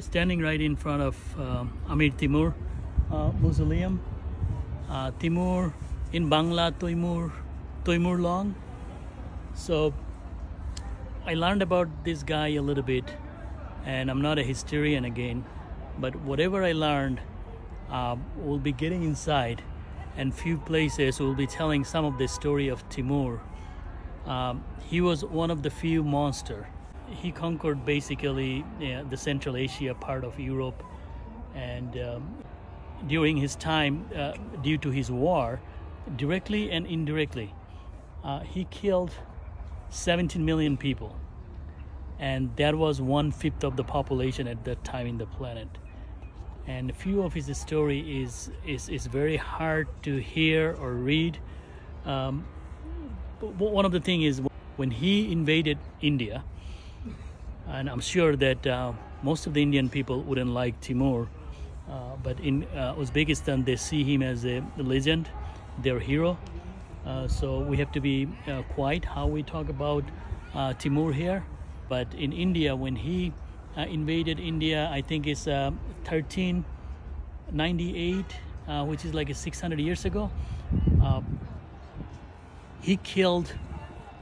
Standing right in front of um, Amir Timur uh, Mausoleum. Uh, Timur in Bangla, Toimur, Toimur Long. So I learned about this guy a little bit, and I'm not a historian again, but whatever I learned, uh, we'll be getting inside, and few places will be telling some of the story of Timur. Um, he was one of the few monster he conquered basically the Central Asia part of Europe, and um, during his time, uh, due to his war, directly and indirectly, uh, he killed 17 million people, and that was one fifth of the population at that time in the planet. And a few of his story is is is very hard to hear or read. Um, one of the thing is when he invaded India and I'm sure that uh, most of the Indian people wouldn't like Timur, uh, but in uh, Uzbekistan they see him as a legend, their hero. Uh, so we have to be uh, quiet how we talk about uh, Timur here. But in India, when he invaded India, I think it's 1398, which is like 600 years ago. he killed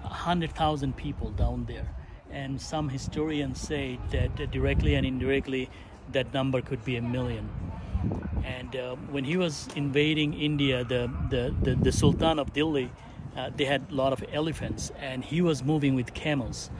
100,000 people down there and some historians say that directly and indirectly that number could be a million. And uh, when he was invading India, the, the, the, the Sultan of Delhi, uh, they had a lot of elephants, and he was moving with camels.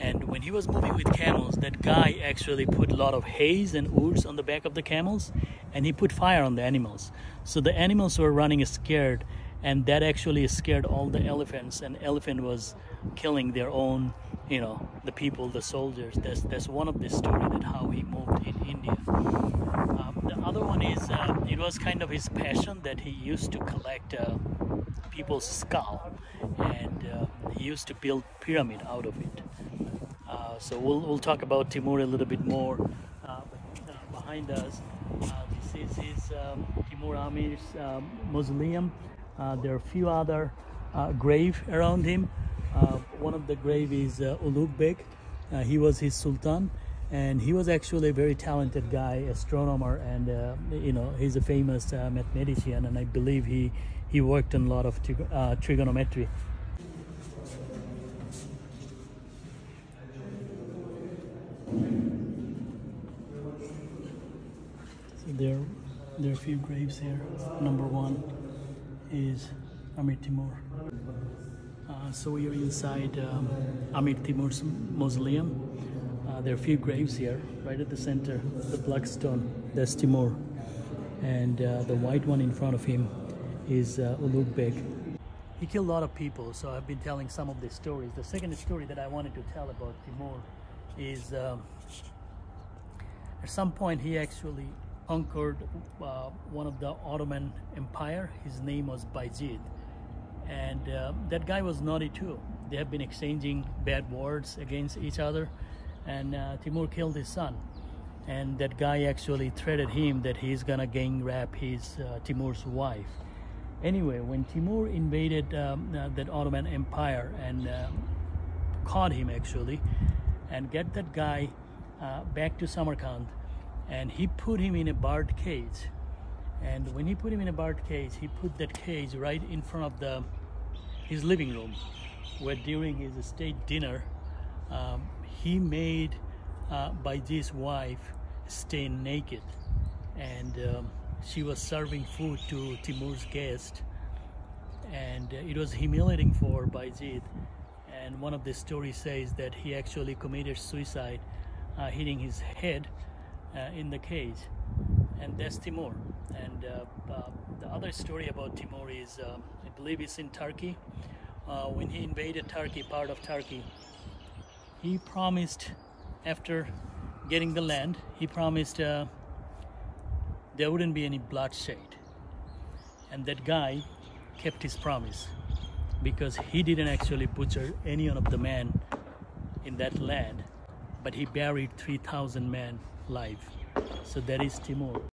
And when he was moving with camels, that guy actually put a lot of haze and woods on the back of the camels, and he put fire on the animals. So the animals were running scared, and that actually scared all the elephants, and elephant was killing their own you know the people the soldiers. That's that's one of the story that how he moved in india. Um, the other one is uh, it was kind of his passion that he used to collect uh, people's skull and uh, he used to build pyramid out of it. Uh, so we'll, we'll talk about timur a little bit more uh, uh, behind us. This is his um, timur amir's um, mausoleum there are a few other grave around him uh, one of the grave is uh, Beg. Uh, he was his sultan and he was actually a very talented guy, astronomer, and uh, you know he's a famous uh, mathematician, and I believe he he worked on a lot of uh, trigonometry. So there, there are a few graves here. Number one is Amir Timur. Uh, so we are inside um, Amir Timur's mausoleum. Uh, there are a few graves here, right at the center, the black stone, that's Timur. And uh, the white one in front of him is uh, Beg. He killed a lot of people, so I've been telling some of the stories. The second story that I wanted to tell about Timur is um, at some point he actually conquered uh, one of the Ottoman Empire. His name was Bayezid and uh, that guy was naughty too. They have been exchanging bad words against each other, and uh, Timur killed his son. And that guy actually threatened him that he's gonna gang rape his uh, Timur's wife. Anyway, when Timur invaded um, uh, that Ottoman Empire and um, caught him actually, and get that guy uh, back to Samarkand, and he put him in a barred cage. And when he put him in a barred cage he put that cage right in front of the his living room where during his state dinner um, he made uh, Bayezid's wife stay naked. And um, she was serving food to Timur's guest. And it was humiliating for Bayezid. And one of the stories says that he actually committed suicide uh, hitting his head in the cage and that's Timur. And uh, uh, the other story about Timur is, uh, I believe it's in Turkey. Uh, when he invaded Turkey, part of Turkey, he promised, after getting the land, he promised uh, there wouldn't be any bloodshed. And that guy kept his promise because he didn't actually butcher any one of the men in that land, but he buried 3,000 men alive. So that is Timur.